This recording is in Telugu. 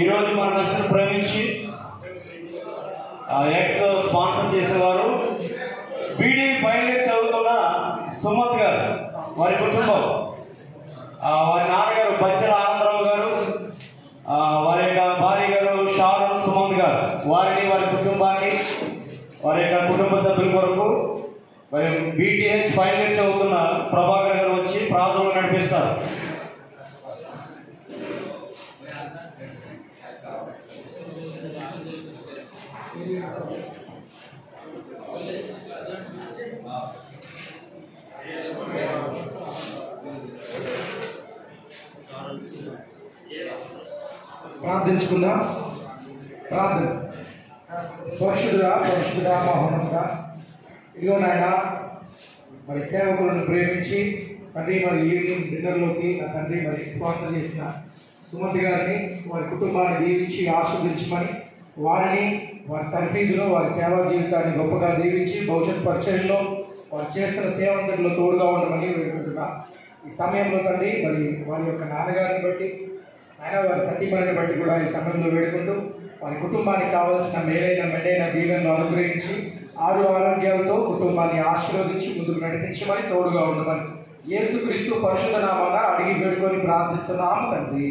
ఈరోజు మన దర్శనం ప్రేమించి ఎక్స్ స్పాన్సర్ చేసేవారు. బీడీ ఫైనల్ ఇయర్ చదువుతున్న సుమత్ గారు వారి కుటుంబం. వారి నాన్నగారు బచ్చల ఆనందరావు గారు వారి యొక్క భార్య గారు షారూన్ సుమంత్ గారు. వారిని వారి కుటుంబాన్ని వారి యొక్క కుటుంబ సభ్యుల కొరకు మరి బీటీహెచ్ ఫైనల్ ఇయర్ చదువుతున్న ప్రభాకర్ గారు వచ్చి ప్రార్థనలు నడిపిస్తారు. ప్రార్థించుకుందాం. ప్రార్థన. పరిశుద్ధుడా పరిశుద్ధుడా మహోన్నతుడా. ఇదిగో నాయన మరి సేవకులను ప్రేమించి తండ్రి మరి ఈవినింగ్ డిన్నర్లోకి నా తండ్రి మరి స్పాన్సర్ చేసిన సుమతి గారిని వారి కుటుంబాన్ని దీవించి ఆస్వాదించమని వారిని వారి తర్ఫీదులో వారి సేవా జీవితాన్ని గొప్పగా దీవించి భవిష్యత్ పరిచయంలో వారు చేస్తున్న సేవంతకులు తోడుగా ఉండమని వేడుకుంటున్నా. ఈ సమయంలో తండ్రి మరి వారి యొక్క నాన్నగారిని బట్టి ఆయన వారి సతీమణిని బట్టి కూడా ఈ సమయంలో వేడుకుంటూ వారి కుటుంబానికి కావాల్సిన మేలైన మెడైన దీవెనలు అనుగ్రహించి ఆరు ఆరోగ్యాలతో కుటుంబాన్ని ఆశీర్వదించి ముందుకు నడిపించమని తోడుగా ఉండమని యేసుక్రీస్తు పరిశుద్ధ నామాన అడిగి వేడుకొని ప్రార్థిస్తున్నాము తండ్రి.